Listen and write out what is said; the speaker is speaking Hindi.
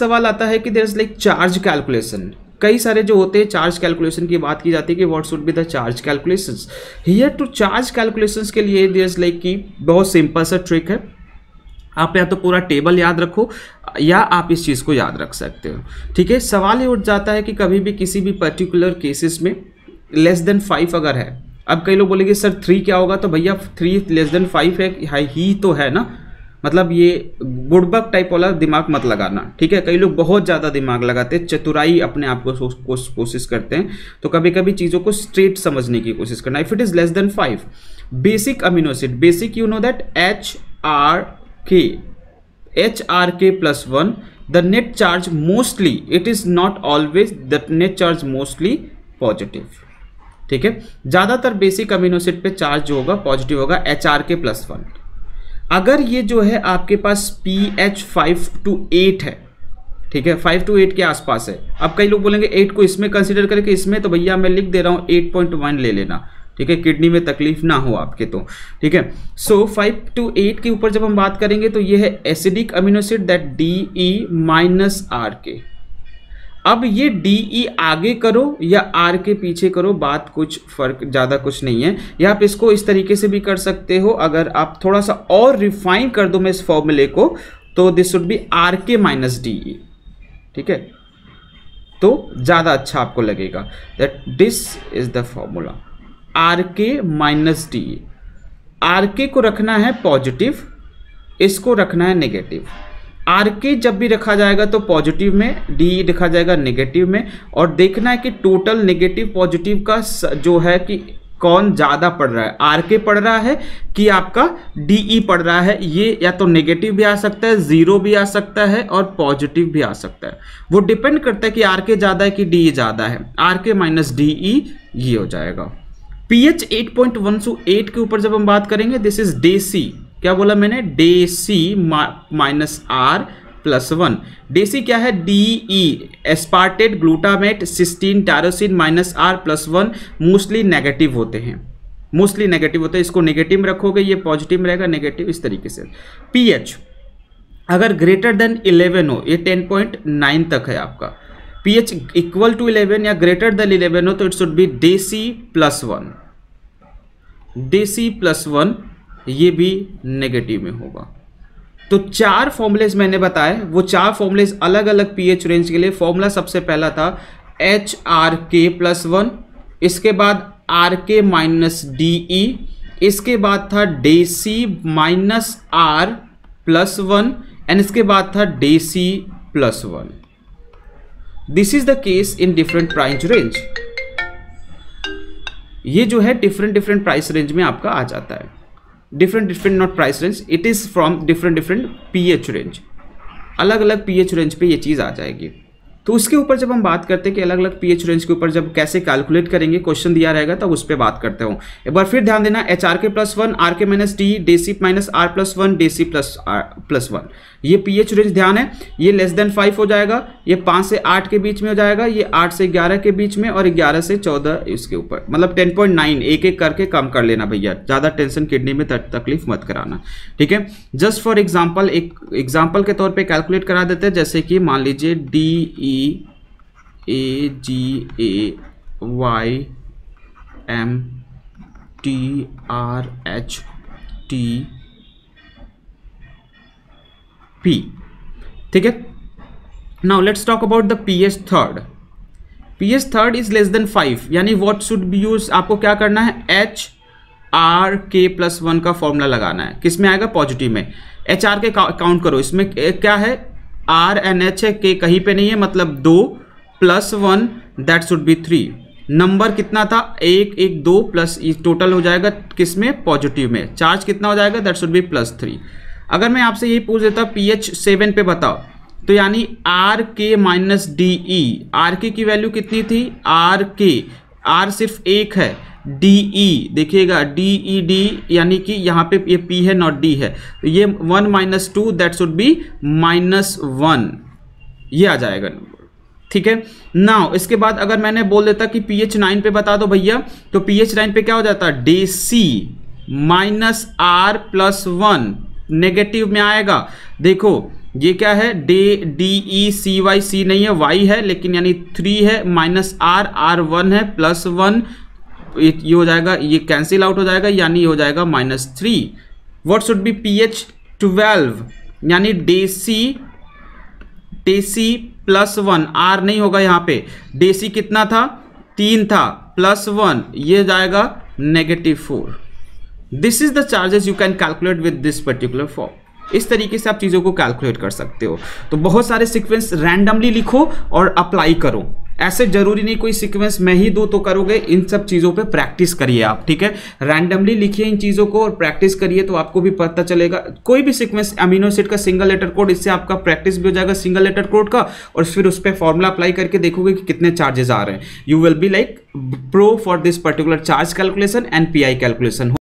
सवाल आता है कि there is like charge calculation कई सारे जो होते हैं चार्ज कैलकुलेशन की बात की जाती है कि what should be the charge calculation here to charge calculations के लिए देर इज़ लाइक कि बहुत सिंपल सा ट्रिक है. आप या तो पूरा टेबल याद रखो, या आप इस चीज़ को याद रख सकते हो. ठीक है? सवाल ये उठ जाता है कि कभी भी किसी भी पर्टिकुलर केसेस में लेस देन फाइव अगर है, अब कई लोग बोलेंगे, सर थ्री क्या होगा? तो भैया थ्री लेस देन फाइव है, ही तो है ना? मतलब ये गुड़बक टाइप वाला दिमाग मत लगाना, ठीक है? कई लोग बहुत ज़्यादा दिमाग लगाते हैं चतुराई अपने आप को कोशिश करते हैं तो कभी कभी चीज़ों को स्ट्रेट समझने की कोशिश करना। If it is less than five basic amino acid basic you know that H R K H R K plus one the net charge mostly it is not always the net charge mostly positive ठीक है? ज़्यादातर बेसिक अमीनोसिड पे चार्ज जो होगा पॉजिटिव होगा H R K plus one अगर ये जो है आपके पास P H five to eight है, ठीक है? फाइव टू एट के आसपास है। अब कई लोग बोलेंगे एट को इसमें कंसिडर करके इसमें तो भैया मैं लिख दे रहा हूँ एट पॉइंट वन ले लेना, ठीक है? किडनी में तकलीफ़ ना हो आपके तो ठीक है? सो फाइव टू एट के ऊपर जब हम बात करेंगे तो ये है acidic amino acid that D E minus R K अब ये डी ई आगे करो या आर के पीछे करो, बात कुछ फ़र्क, ज़्यादा कुछ नहीं है। या आप इसको इस तरीके से भी कर सकते हो, अगर आप थोड़ा सा और रिफाइन कर दो मैं इस फॉर्मूले को तो this would be R K minus D E ठीक है? तो ज़्यादा अच्छा आपको लगेगा that this is the formula R K minus D R K को रखना है पॉजिटिव इसको रखना है नेगेटिव आर के जब भी रखा जाएगा तो पॉजिटिव में डी लिखा जाएगा नेगेटिव में और देखना है कि टोटल नेगेटिव पॉजिटिव का जो है कि कौन ज़्यादा पढ़ रहा है। आर के पढ़ रहा है कि आपका डी ई पढ़ रहा है। ये या तो नेगेटिव भी आ सकता है ज़ीरो भी आ सकता है और पॉजिटिव भी आ सकता है। वो डिपेंड करता है कि आर के ज़्यादा है कि डी ई ज़्यादा है। आर के माइनस डी ई ये हो जाएगा। P H eight point one eight के ऊपर जब हम बात करेंगे दिस इज़ डे सी क्या बोला मैंने? D C minus R plus one. DC क्या है? D E aspartate glutamate, cysteine, tyrosine minus R plus one, mostly negative होते हैं। मोस्टली नेगेटिव होते हैं। इसको नेगेटिव में रखोगे, ये पॉजिटिव में रहेगा, नेगेटिव इस तरीके से। पीएच, अगर ग्रेटर देन 11 हो, ये 10.9 तक है आपका। पीएच इक्वल टू 11 या ग्रेटर देन 11 हो तो it should be DC plus one. DC plus one ये भी नेगेटिव में होगा। तो चार फॉर्मुलेज मैंने बताए, वो चार फॉर्मुलेज अलग अलग पीएच रेंज के लिए फॉर्मूला सबसे पहला था H R K plus one इसके बाद आर के माइनस डी ई इसके बाद था D C minus R plus one and इसके बाद था D C plus one this is the case in different price range ये जो है डिफरेंट डिफरेंट प्राइस रेंज में आपका आ जाता है। Different different not price range it is from different different PH range अलग अलग पी एच रेंज पे ये चीज़ आ जाएगी। तो उसके ऊपर जब हम बात करते हैं कि अलग अलग पीएच रेंज के ऊपर जब कैसे कैलकुलेट करेंगे क्वेश्चन दिया रहेगा, तब उस पर बात करते हो। एक बार फिर ध्यान देना H R K plus one R K minus T D C minus R plus one D C plus R plus one ये पीएच रेंज ध्यान है, ये लेस देन फाइव हो जाएगा, ये पाँच से आठ के बीच में हो जाएगा, ये आठ से ग्यारह के बीच में और ग्यारह से चौदह इसके ऊपर। मतलब टेन पॉइंट नाइन एक एक करके कम कर लेना भैया, ज़्यादा टेंशन किडनी में तकलीफ़ मत कराना, ठीक है? जस्ट फॉर एग्ज़ाम्पल एक एग्ज़ाम्पल के तौर पर कैलकुलेट करा देते हैं, जैसे कि मान लीजिए D E A G A Y M T R H T P ठीक है? Now let's talk about the P H third P H third is less than five यानी वॉट शुड बी यूज़ आपको क्या करना है? H R K plus one का फॉर्मूला लगाना है। किसमें आएगा? पॉजिटिव में। एच आर के काउंट करो। इसमें क्या है? आर एन एच है। के कहीं पे नहीं है। मतलब दो plus one that should be three number कितना था? एक एक, दो प्लस टोटल हो जाएगा किसमें पॉजिटिव में। चार्ज कितना हो जाएगा? That should be plus three अगर मैं आपसे यही पूछ देता, पी एच सेवन पे बताओ तो यानी are K minus D E, R के की वैल्यू कितनी थी? आर के, आर सिर्फ़ एक है, डी ई, देखिएगा, डी ई डी, यानी कि यहाँ पे ये पी है, नॉट डी है तो ये one minus two, that should be minus one, ये आ जाएगा ठीक है? नाउ, इसके बाद अगर मैंने बोल देता कि पी एच नाइन पे बता दो भैया तो पी एच नाइन पे क्या हो जाता? D C minus R plus one negative में आएगा। देखो, ये क्या है? D D E C Y C नहीं है वाई है, लेकिन यानी थ्री है माइनस आर आर वन है प्लस वन ये हो जाएगा, ये कैंसिल आउट हो जाएगा, यानी हो जाएगा minus three what should be P H twelve यानी D C D C plus one R नहीं होगा यहाँ पे। डे सी कितना था? तीन था। प्लस वन ये जाएगा negative four this is the charges you can calculate with this particular form इस तरीके से आप चीज़ों को कैलकुलेट कर सकते हो। तो बहुत सारे सीक्वेंस रैंडमली लिखो और अप्लाई करो। ऐसे ज़रूरी नहीं कोई सीक्वेंस मैं ही दो तो करोगे, इन सब चीज़ों पे प्रैक्टिस करिए आप, ठीक है? रैंडमली लिखिए इन चीज़ों को और प्रैक्टिस करिए तो आपको भी पता चलेगा। कोई भी सीक्वेंस अमीनो एसिड का सिंगल लेटर कोड इससे आपका प्रैक्टिस भी हो जाएगा सिंगल लेटर कोड का और फिर उस पर फॉर्मुला अप्लाई करके देखोगे कि कितने चार्जेस आ रहे हैं। You will be like pro for this particular charge calculation and P calculation